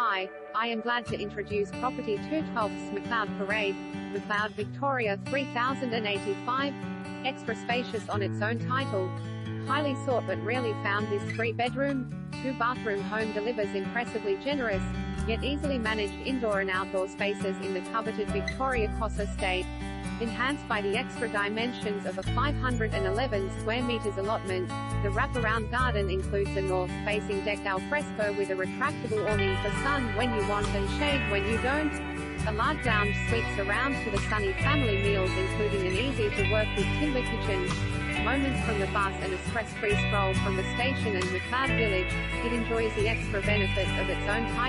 Hi, I am glad to introduce property 212 Macleod Parade, Macleod Victoria 3085. Extra spacious on its own title. Highly sought but rarely found this three-bedroom, two-bathroom home delivers impressively generous, yet easily managed indoor and outdoor spaces in the coveted Victoria Cross estate. Enhanced by the extra dimensions of a 511 square meters allotment, the wraparound garden includes a north-facing deck al fresco with a retractable awning for sun when you want and shade when you don't. A large lounge suite surrounds to the sunny family meals including an easy-to-work with timber kitchen. Moments from the bus and a stress-free stroll from the station and Macleod Village, it enjoys the extra benefits of its own title.